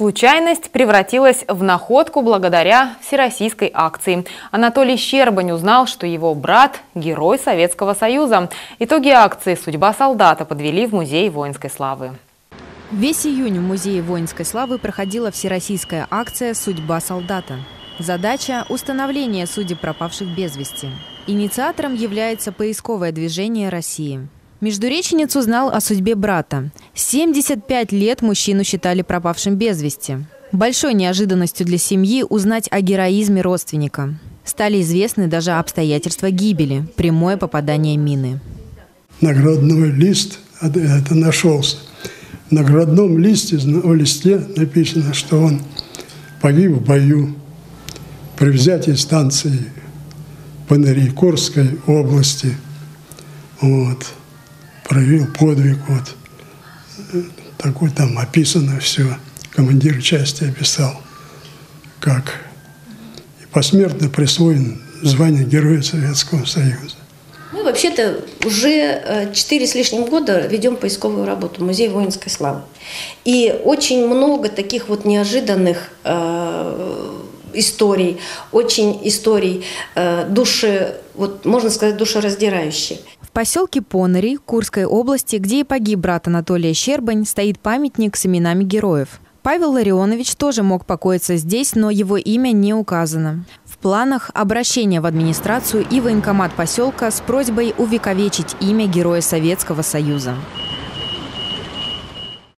Случайность превратилась в находку благодаря всероссийской акции. Анатолий Щербань узнал, что его брат – герой Советского Союза. Итоги акции «Судьба солдата» подвели в Музей воинской славы. Весь июнь в Музее воинской славы проходила всероссийская акция «Судьба солдата». Задача – установление судеб пропавших без вести. Инициатором является поисковое движение России. Междуреченец узнал о судьбе брата. 75 лет мужчину считали пропавшим без вести. Большой неожиданностью для семьи узнать о героизме родственника. Стали известны даже обстоятельства гибели, прямое попадание мины. Наградной лист это нашелся. В наградном листе, о листе написано, что он погиб в бою при взятии станции Панари Курской области. Вот проявил подвиг, вот такой там описано все, командир части описал, как и посмертно присвоен звание Героя Советского Союза. Мы вообще-то уже э, четыре с лишним года ведем поисковую работу Музей воинской славы. И очень много таких вот неожиданных э, историй, очень историй э, души, вот можно сказать, душераздирающие. В поселке Понери Курской области, где и погиб брат Анатолия Щербань, стоит памятник с именами героев. Павел Ларионович тоже мог покоиться здесь, но его имя не указано. В планах обращение в администрацию и военкомат поселка с просьбой увековечить имя Героя Советского Союза.